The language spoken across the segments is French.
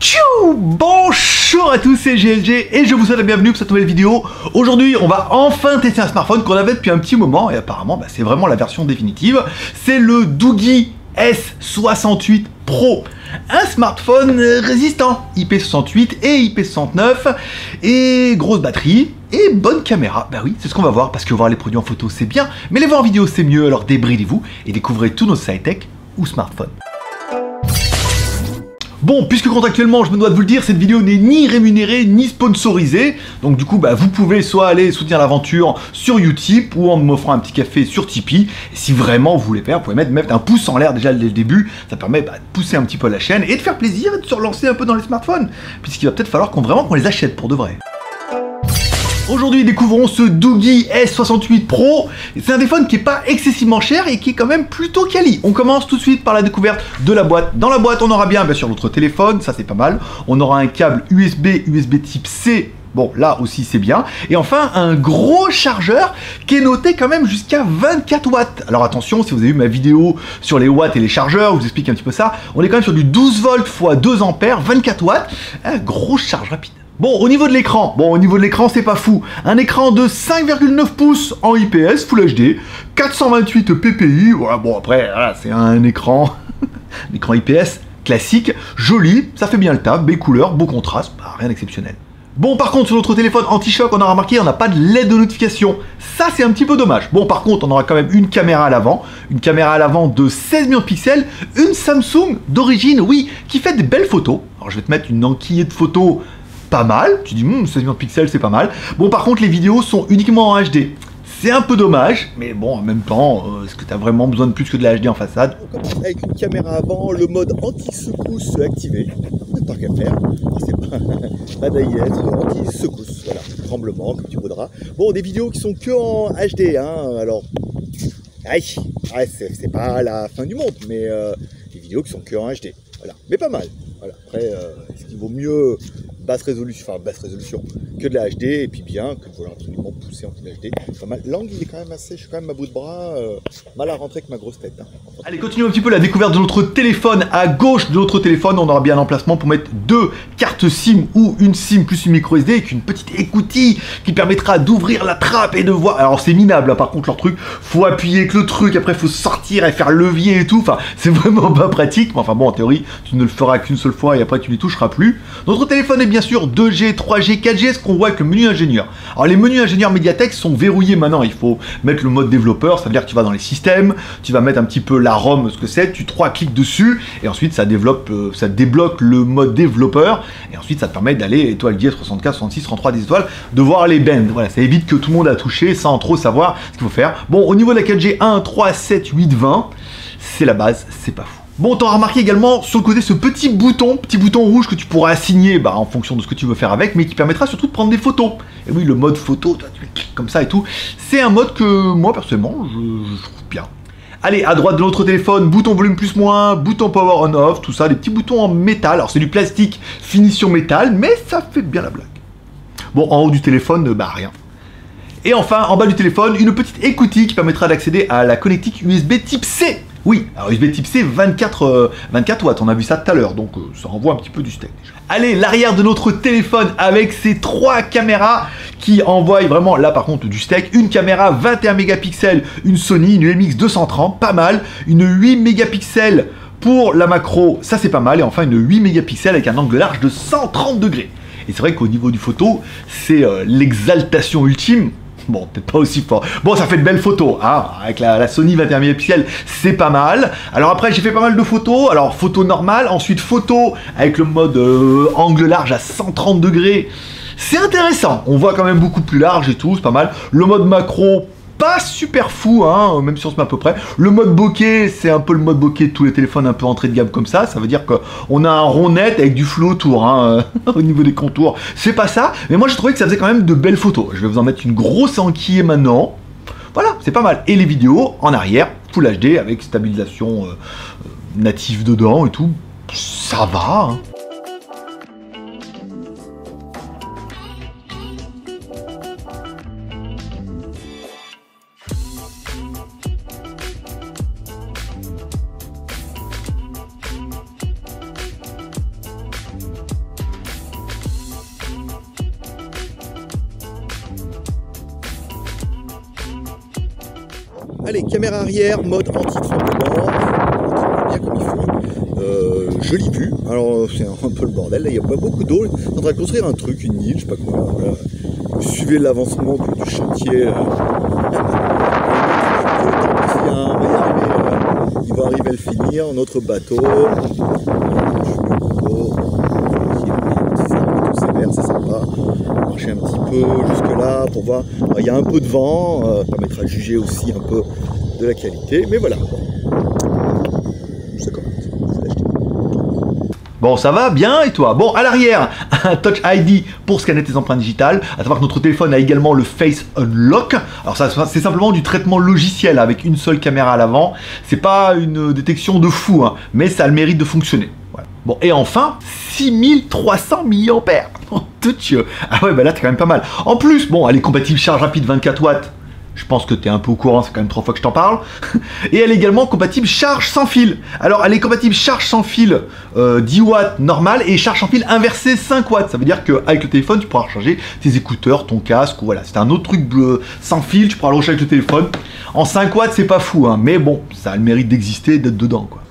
Tchou Bonjour à tous, c'est GLG et je vous souhaite la bienvenue pour cette nouvelle vidéo. Aujourd'hui, on va enfin tester un smartphone qu'on avait depuis un petit moment et apparemment, bah, c'est vraiment la version définitive. C'est le Doogie S68 Pro. Un smartphone résistant, IP68 et IP69 et grosse batterie et bonne caméra. Bah oui, c'est ce qu'on va voir parce que voir les produits en photo c'est bien, mais les voir en vidéo c'est mieux, alors débridez-vous et découvrez tous nos site tech ou smartphones. Bon, puisque contractuellement, je me dois de vous le dire, cette vidéo n'est ni rémunérée ni sponsorisée. Donc du coup, bah, vous pouvez soit aller soutenir l'aventure sur Utip ou en m'offrant un petit café sur Tipeee. Et si vraiment vous voulez faire, vous pouvez mettre, mettre un pouce en l'air déjà dès le début. Ça permet bah, de pousser un petit peu la chaîne et de faire plaisir et de se relancer un peu dans les smartphones. Puisqu'il va peut-être falloir qu'on vraiment qu'on les achète pour de vrai. Aujourd'hui, découvrons ce Doogie S68 Pro. C'est un téléphone qui est pas excessivement cher et qui est quand même plutôt quali. On commence tout de suite par la découverte de la boîte. Dans la boîte, on aura bien, bien sûr, notre téléphone, ça c'est pas mal. On aura un câble USB, USB type C Bon, là aussi c'est bien. Et enfin, un gros chargeur qui est noté quand même jusqu'à 24 watts. Alors attention, si vous avez vu ma vidéo sur les watts et les chargeurs, je vous explique un petit peu ça. On est quand même sur du 12 volts x 2 ampères, 24 watts. Un gros charge rapide. Bon, au niveau de l'écran, bon, au niveau de l'écran, c'est pas fou. Un écran de 5,9 pouces en IPS Full HD, 428 ppi. Voilà, bon, après, c'est un écran, un écran IPS classique, joli, ça fait bien le taf, belle couleur, beau contraste, bah, rien d'exceptionnel. Bon, par contre, sur notre téléphone anti-choc, on a remarqué, on n'a pas de LED de notification. Ça, c'est un petit peu dommage. Bon, par contre, on aura quand même une caméra à l'avant. Une caméra à l'avant de 16 millions de pixels. Une Samsung d'origine, oui, qui fait des belles photos. Alors, je vais te mettre une enquille de photos pas mal. Tu dis, 16 millions de pixels, c'est pas mal. Bon, par contre, les vidéos sont uniquement en HD. C'est un peu dommage, mais bon, en même temps, euh, est-ce que tu as vraiment besoin de plus que de la HD en façade? Avec une caméra avant, le mode anti-secousse activé. Tant qu'à faire, c'est pas, pas d'AIS, anti-secousse, voilà, tremblement, comme tu voudras. Bon, des vidéos qui sont que en HD, hein, alors, aïe, c'est pas la fin du monde, mais euh, des vidéos qui sont que en HD, voilà, mais pas mal. Voilà. Après, euh, est-ce qu'il vaut mieux basse résolution, enfin basse résolution, que de la HD, et puis bien, que voilà, absolument poussé en HD. Pas mal. L'angle, il est quand même assez, je suis quand même à bout de bras, euh, mal à rentrer avec ma grosse tête. Hein. Allez, continuons un petit peu la découverte de notre téléphone. À gauche de notre téléphone, on aura bien l'emplacement pour mettre deux cartes SIM ou une SIM plus une micro SD avec une petite écoutille qui permettra d'ouvrir la trappe et de voir. Alors c'est minable, là, par contre leur truc, faut appuyer avec le truc, après faut sortir et faire levier et tout. Enfin, c'est vraiment pas pratique. Mais enfin bon, en théorie, tu ne le feras qu'une seule fois et après tu n'y toucheras plus. Notre téléphone est bien sûr 2G, 3G, 4G, ce qu'on voit avec le menu ingénieur? Alors les menus ingénieurs Mediatek sont verrouillés maintenant, il faut mettre le mode développeur, ça veut dire que tu vas dans les systèmes, tu vas mettre un petit peu la ROM, ce que c'est, tu trois clics dessus, et ensuite ça développe, euh, ça débloque le mode développeur, et ensuite ça te permet d'aller étoile 10, 64, 66, 33, 10 étoiles, de voir les bands. Voilà, ça évite que tout le monde a touché sans trop savoir ce qu'il faut faire. Bon, au niveau de la 4G, 1, 3, 7, 8, 20, c'est la base, c'est pas fou. Bon, t'auras remarqué également sur le côté ce petit bouton, petit bouton rouge que tu pourras assigner bah, en fonction de ce que tu veux faire avec, mais qui permettra surtout de prendre des photos. Et oui, le mode photo, tu cliques comme ça et tout. C'est un mode que moi, personnellement, je, trouve bien. Allez, à droite de notre téléphone, bouton volume plus moins, bouton power on off, tout ça, des petits boutons en métal. Alors c'est du plastique, finition métal, mais ça fait bien la blague. Bon, en haut du téléphone, bah rien. Et enfin, en bas du téléphone, une petite écoutille qui permettra d'accéder à la connectique USB type C. Oui, alors USB type C, 24, 24 euh, watts, on a vu ça tout à l'heure, donc euh, ça envoie un petit peu du steak déjà. Allez, l'arrière de notre téléphone avec ses trois caméras qui envoient vraiment, là par contre, du steak. Une caméra 21 mégapixels, une Sony, une MX 230, pas mal. Une 8 mégapixels pour la macro, ça c'est pas mal. Et enfin une 8 mégapixels avec un angle large de 130 degrés. Et c'est vrai qu'au niveau du photo, c'est euh, l'exaltation ultime. Bon, peut-être pas aussi fort. Bon, ça fait de belles photos, hein, avec la, Sony 21 mégapixels, c'est pas mal. Alors après, j'ai fait pas mal de photos. Alors, photo normale, ensuite photo avec le mode euh, angle large à 130 degrés. C'est intéressant, on voit quand même beaucoup plus large et tout, c'est pas mal. Le mode macro, super fou, hein, même si on se met à peu près. Le mode bokeh, c'est un peu le mode bokeh de tous les téléphones un peu entrée de gamme comme ça. Ça veut dire qu'on a un rond net avec du flou autour, hein, au niveau des contours. C'est pas ça, mais moi j'ai trouvé que ça faisait quand même de belles photos. Je vais vous en mettre une grosse enquille maintenant. Voilà, c'est pas mal. Et les vidéos en arrière, Full HD avec stabilisation euh, native dedans et tout. Ça va. Hein. Caméra arrière, mode anti-tremblement, bien comme il. Euh, jolie vue, alors c'est un peu le bordel, là il y a pas beaucoup d'eau, on est en train de construire un truc, une île, je sais pas quoi, voilà. Suivez l'avancement du, du, chantier. Euh. il va arriver à le finir, notre bateau. c'est sympa. Marcher un petit peu jusque là pour voir. il y a un peu de vent, euh, ça permettra de juger aussi un peu de la qualité, mais voilà. Bon, ça va bien et toi? Bon, à l'arrière, un Touch ID pour scanner tes empreintes digitales. À savoir que notre téléphone a également le Face Unlock. Alors ça, c'est simplement du traitement logiciel avec une seule caméra à l'avant. C'est pas une détection de fou, hein, mais ça a le mérite de fonctionner. Bon, et enfin, 6300 mAh. Oh, Dieu. Ah ouais, bah là, t'es quand même pas mal. En plus, bon, elle est compatible charge rapide 24 watts. Je pense que tu es un peu au courant, c'est quand même trois fois que je t'en parle. Et elle est également compatible charge sans fil. Alors, elle est compatible charge sans fil 10 euh, watts normal et charge sans fil inversé 5 watts. Ça veut dire qu'avec le téléphone, tu pourras recharger tes écouteurs, ton casque, ou voilà. C'est un autre truc bleu sans fil, tu pourras le recharger avec le téléphone. En 5 watts, c'est pas fou, hein, mais bon, ça a le mérite d'exister d'être dedans, quoi.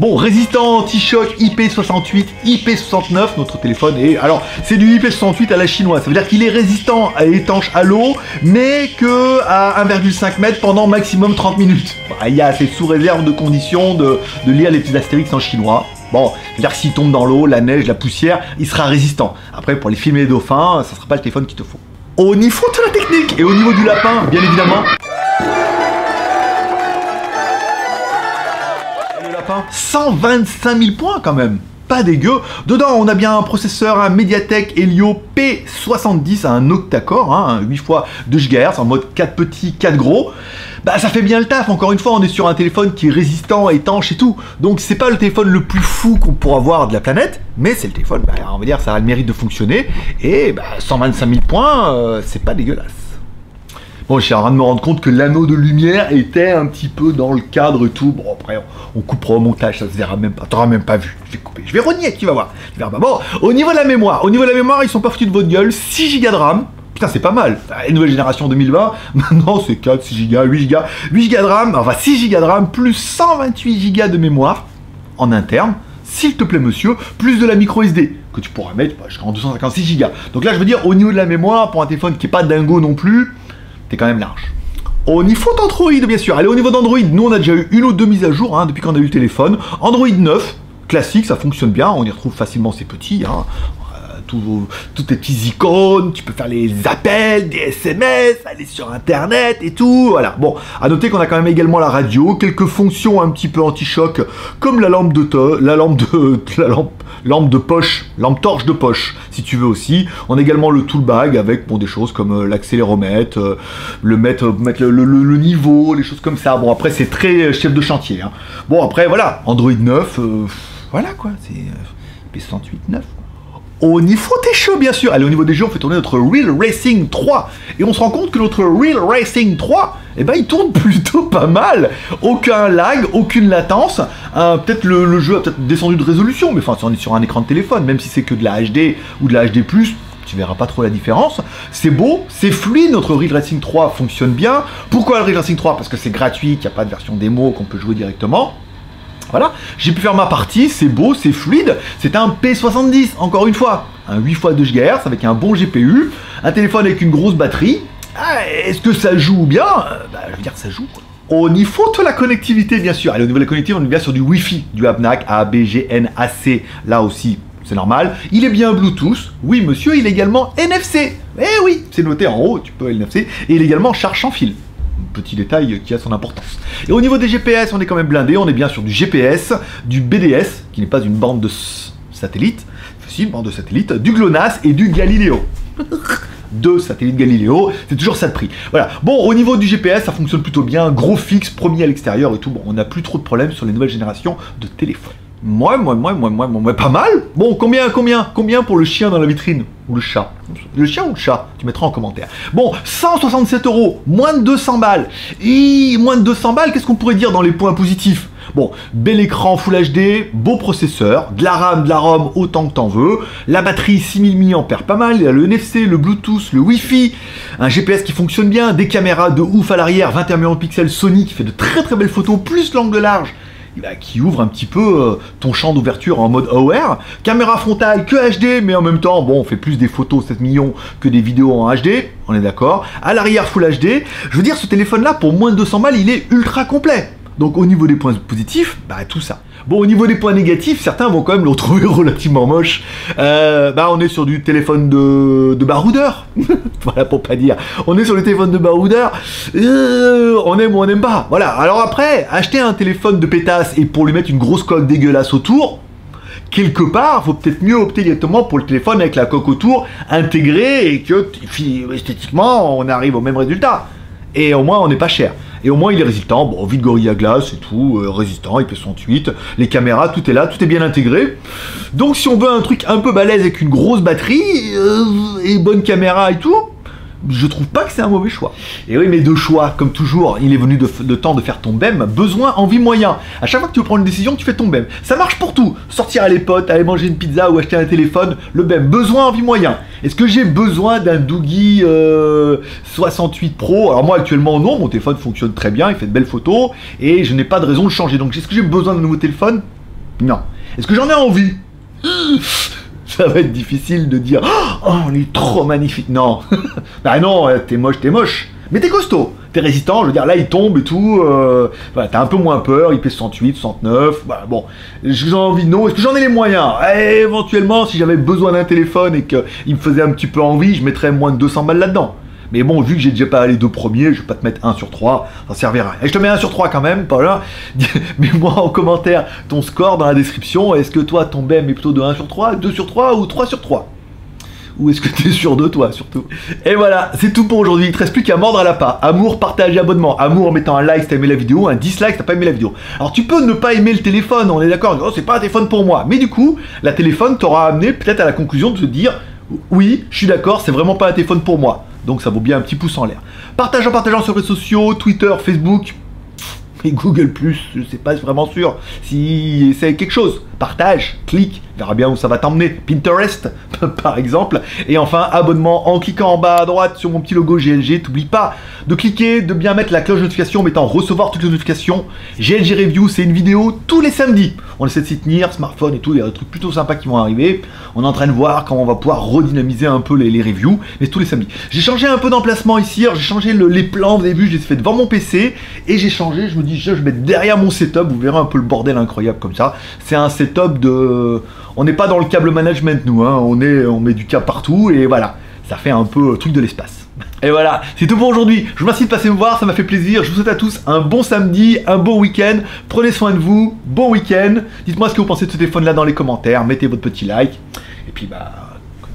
Bon, résistant anti-choc IP68, IP69, notre téléphone est... Alors, c'est du IP68 à la chinoise, ça veut dire qu'il est résistant à étanche à l'eau, mais que à 1,5 m pendant maximum 30 minutes. Bah, il y a assez sous réserve de conditions de, lire les petits astérix en chinois. Bon, c'est-à-dire que s'il tombe dans l'eau, la neige, la poussière, il sera résistant. Après, pour les filmer les dauphins, ça sera pas le téléphone qu'il te faut. Au niveau de la technique et au niveau du lapin, bien évidemment, 125 000 points quand même pas dégueu. Dedans, on a bien un processeur, un Mediatek Helio P70, un octa-core, hein, 8 fois 2 GHz, en mode 4 petits, 4 gros. Bah ça fait bien le taf, encore une fois, on est sur un téléphone qui est résistant, étanche et tout. Donc c'est pas le téléphone le plus fou qu'on pourra avoir de la planète, mais c'est le téléphone, bah, on va dire, ça a le mérite de fonctionner. Et bah, 125 000 points, euh, c'est pas dégueulasse. Bon, je suis en train de me rendre compte que l'anneau de lumière était un petit peu dans le cadre et tout. Bon, après, on, coupera au montage, ça se verra même pas. T'auras même pas vu. Je vais couper. Je vais renier, tu vas voir. Bon, au niveau de la mémoire, au niveau de la mémoire, ils sont pas foutus de votre gueule. 6 Go de RAM. Putain, c'est pas mal. Nouvelle génération 2020, maintenant c'est 4, 6 Go, 8 Go. 8 Go de RAM, enfin 6 Go de RAM, plus 128 Go de mémoire en interne s'il te plaît monsieur, plus de la micro SD que tu pourras mettre jusqu'en 256 Go. Donc là je veux dire au niveau de la mémoire, pour un téléphone qui est pas dingo non plus, t'es quand même large. Au niveau d'Android, bien sûr. Allez, au niveau d'Android, nous on a déjà eu une ou deux mises à jour hein, depuis qu'on a eu le téléphone. Android 9, classique, ça fonctionne bien, on y retrouve facilement ces petits. Hein toutes tes petites icônes, tu peux faire les appels, des SMS, aller sur internet et tout, voilà. Bon, à noter qu'on a quand même également la radio, quelques fonctions un petit peu anti-choc, comme la lampe de la lampe de la lampe, lampe de poche, lampe torche de poche, si tu veux aussi. On a également le tool bag avec des choses comme euh, l'accéléromètre, euh, le mettre, mettre le, niveau, les choses comme ça. Bon après c'est très euh, chef de chantier. Hein. Bon après voilà, Android 9, voilà quoi, c'est P108 9. Au niveau des jeux, bien sûr. Allez, au niveau des jeux, on fait tourner notre Real Racing 3. Et on se rend compte que notre Real Racing 3, eh ben, il tourne plutôt pas mal. Aucun lag, aucune latence. peut-être le, jeu a peut-être descendu de résolution, mais enfin, si on est sur un écran de téléphone, même si c'est que de la HD ou de la HD+, tu verras pas trop la différence. C'est beau, c'est fluide, notre Real Racing 3 fonctionne bien. Pourquoi le Real Racing 3 Parce que c'est gratuit, qu'il n'y a pas de version démo qu'on peut jouer directement. Voilà, j'ai pu faire ma partie, c'est beau, c'est fluide, c'est un P70, encore une fois, un 8 x 2 GHz avec un bon GPU, un téléphone avec une grosse batterie. Ah, est-ce que ça joue bien? Euh, bah, Je veux dire, ça joue. Au niveau de la connectivité, bien sûr. Allez, au niveau de la connectivité, on est bien sur du Wi-Fi, du ABNAC, A, B, G, N, A, C. Là aussi, c'est normal. Il est bien Bluetooth. Oui, monsieur, il est également NFC. Eh oui, c'est noté en haut, tu peux NFC. Et il est également charge sans fil petit détail qui a son importance. Et au niveau des GPS, on est quand même blindé, on est bien sur du GPS, du BDS, qui n'est pas une bande de satellite, si, une bande de satellite, du GLONASS et du Galileo. Deux satellites Galileo, c'est toujours ça de prix. Voilà. Bon, au niveau du GPS, ça fonctionne plutôt bien, gros fixe, premier à l'extérieur et tout. Bon, on n'a plus trop de problèmes sur les nouvelles générations de téléphones. Moi, moi, moi, moi, moi, moi, pas mal. Bon, combien, combien, combien pour le chien dans la vitrine Ou le chat? Le chien ou le chat? Tu mettras en commentaire. Bon, 167 euros, moins de 200 balles. Et moins de 200 balles, qu'est-ce qu'on pourrait dire dans les points positifs? Bon, bel écran Full HD, beau processeur, de la RAM, de la ROM, autant que t'en veux. La batterie 6000 mAh, pas mal. Il y a le NFC, le Bluetooth, le Wi-Fi, un GPS qui fonctionne bien, des caméras de ouf à l'arrière, 21 millions de pixels Sony qui fait de très très belles photos, plus l'angle large bah, qui ouvre un petit peu euh, ton champ d'ouverture en mode AOR. Caméra frontale que HD, mais en même temps, bon, on fait plus des photos 7 millions que des vidéos en HD, on est d'accord. À l'arrière Full HD. Je veux dire, ce téléphone-là, pour moins de 200 balles, il est ultra complet. Donc au niveau des points positifs, bah tout ça. Bon, au niveau des points négatifs, certains vont quand même le retrouver relativement moche. Euh, bah, on est sur du téléphone de, de baroudeur. voilà, pour pas dire. On est sur le téléphone de baroudeur. Euh, on aime ou on n'aime pas. Voilà. Alors après, acheter un téléphone de pétasse et pour lui mettre une grosse coque dégueulasse autour, quelque part, faut peut-être mieux opter directement pour le téléphone avec la coque autour intégrée et que esthétiquement, on arrive au même résultat. Et au moins, on n'est pas cher. Et au moins il est résistant, bon, vide Gorilla Glass et tout, euh, résistant, IP68, les caméras, tout est là, tout est bien intégré. Donc si on veut un truc un peu balèze avec une grosse batterie, euh, et bonne caméra et tout, je trouve pas que c'est un mauvais choix. Et oui, mais de choix, comme toujours, il est venu de, temps de faire ton BEM, besoin, envie, moyen. À chaque fois que tu veux prendre une décision, tu fais ton BEM. Ça marche pour tout. Sortir à les potes, aller manger une pizza ou acheter un téléphone, le BEM, besoin, envie, moyen. Est-ce que j'ai besoin d'un Doogie 68 euh, Pro? Alors moi actuellement non, mon téléphone fonctionne très bien, il fait de belles photos et je n'ai pas de raison de changer. Donc est-ce que j'ai besoin d'un nouveau téléphone? Non. Est-ce que j'en ai envie? Ça va être difficile de dire Oh, on est trop magnifique. Non. bah non, t'es moche, t'es moche. Mais t'es costaud, t'es résistant, je veux dire, là il tombe et tout, euh, t'as un peu moins peur, il pèse 68, 69, voilà, bon, j'ai envie de non, est-ce que j'en ai les moyens? Eh, Éventuellement, si j'avais besoin d'un téléphone et qu'il me faisait un petit peu envie, je mettrais moins de 200 balles là-dedans. Mais bon, vu que j'ai déjà pas les deux premiers, je vais pas te mettre 1 sur 3, ça servira. Et je te mets 1 sur 3 quand même, Paul. Mets-moi en commentaire ton score dans la description. Est-ce que toi, ton BM est plutôt de 1 sur 3, 2 sur 3 ou 3 sur 3 ou est-ce que tu es sûr de toi surtout? Et voilà, c'est tout pour aujourd'hui. Il te reste plus qu'à mordre à la part. Amour, partage, abonnement. Amour en mettant un like si t'as aimé la vidéo, un dislike si t'as pas aimé la vidéo. Alors tu peux ne pas aimer le téléphone, on est d'accord, oh, c'est pas un téléphone pour moi. Mais du coup, la téléphone t'aura amené peut-être à la conclusion de te dire oui, je suis d'accord, c'est vraiment pas un téléphone pour moi. Donc ça vaut bien un petit pouce en l'air. Partage en partageant sur les réseaux sociaux, Twitter, Facebook et Google+, je sais pas vraiment sûr si c'est quelque chose. Partage, clique, verra bien où ça va t'emmener. Pinterest, par exemple. Et enfin, abonnement en cliquant en bas à droite sur mon petit logo GLG. T'oublie pas de cliquer, de bien mettre la cloche de notification, mettant recevoir toutes les notifications. GLG Review, c'est une vidéo tous les samedis. On essaie de s'y tenir, smartphone et tout, il y a des trucs plutôt sympas qui vont arriver. On est en train de voir comment on va pouvoir redynamiser un peu les, reviews, mais tous les samedis. J'ai changé un peu d'emplacement ici, j'ai changé les plans au début, je les ai fait devant mon PC, et j'ai changé, je me dis, je vais mettre derrière mon setup, vous verrez un peu le bordel incroyable comme ça. C'est un setup de on n'est pas dans le câble management, nous, hein. on met du câble partout, et voilà, ça fait un peu truc de l'espace. Et voilà, c'est tout pour aujourd'hui. Je vous remercie de passer me voir, ça m'a fait plaisir. Je vous souhaite à tous un bon samedi, un bon week-end. Prenez soin de vous, bon week-end. Dites-moi ce que vous pensez de ce téléphone-là dans les commentaires. Mettez votre petit like. Et puis, bah,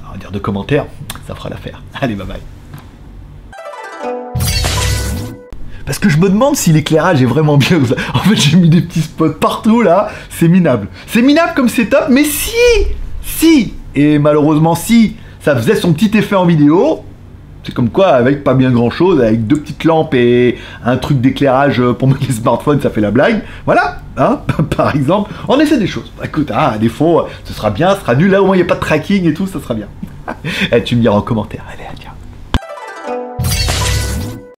on va dire de commentaires, ça fera l'affaire. Allez, bye bye. Parce que je me demande si l'éclairage est vraiment bien. En fait, j'ai mis des petits spots partout là. C'est minable. C'est minable comme setup, mais si Si Et malheureusement, si ça faisait son petit effet en vidéo, c'est comme quoi, avec pas bien grand chose, avec deux petites lampes et un truc d'éclairage pour les smartphones, ça fait la blague. Voilà, hein, par exemple, on essaie des choses. Bah, écoute, ah, à défaut, ce sera bien, ce sera nul. Là, au il n'y a pas de tracking et tout, ça sera bien. et eh, tu me diras en commentaire. Allez, adieu.